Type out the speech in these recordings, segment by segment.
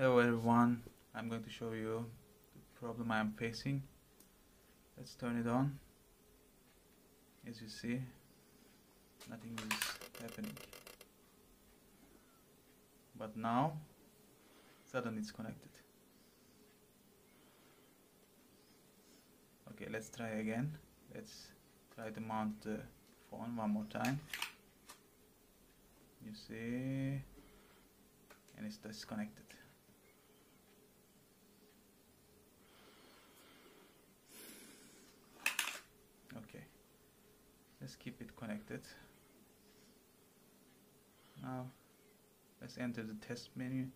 Hello everyone, I'm going to show you the problem I am facing. Let's turn it on. As you see, nothing is happening. But now, suddenly it's connected. Okay, let's try again. Let's try to mount the phone one more time. You see, and it's disconnected. okay let's keep it connected. Now let's enter the test menu.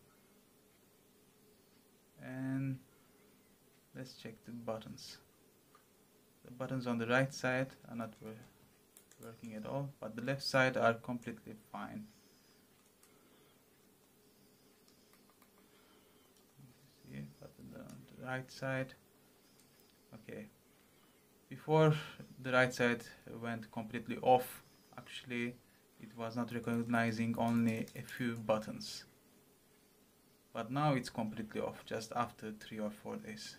And let's check the buttons. The buttons on the right side are not working at all but the left side are completely fine. See button on the right side. Okay before the right side went completely off. Actually it was not recognizing only a few buttons. But now it's completely off just after three or four days.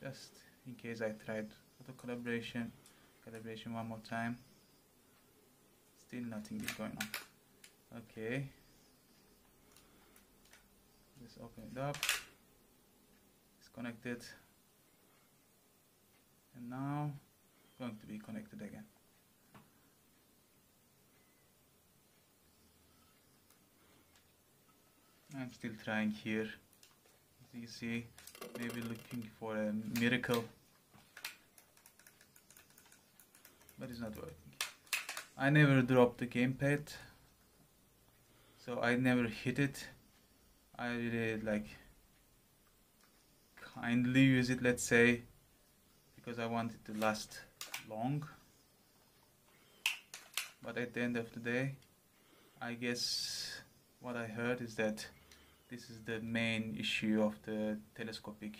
Just in case I tried auto calibration calibration one more time. Still nothing is going on. Okay. Let's open it up. It's connected and now going to be connected again. I'm still trying here. As you see maybe looking for a miracle. But it's not working. I never dropped the gamepad so I never hit it. I really like kindly use it let's say because I want it to last long. But at the end of the day I guess what I heard is that this is the main issue of the telescopic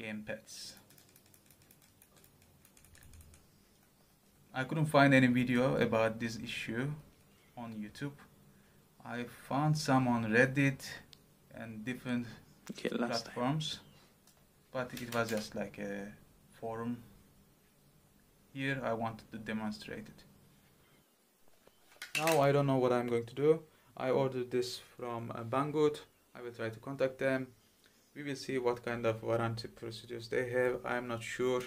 gamepads I couldn't find any video about this issue on YouTube. I found some on Reddit and different okay, platforms time. but it was just like a forum. Here I wanted to demonstrate it. Now I don't know what I'm going to do. I ordered this from uh, Banggood. I will try to contact them. We will see what kind of warranty procedures they have. I'm not sure,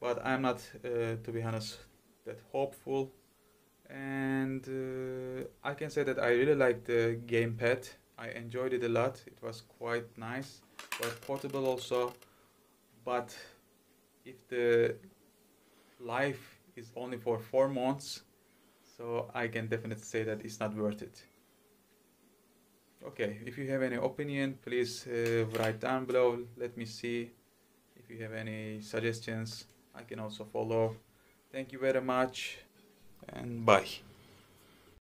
but I'm not, uh, to be honest, that hopeful. And uh, I can say that I really like the gamepad. I enjoyed it a lot. It was quite nice, quite portable also. But if the life is only for four months so I can definitely say that it's not worth it. Okay if you have any opinion please uh, write down below. Let me see. If you have any suggestions I can also follow. Thank you very much and bye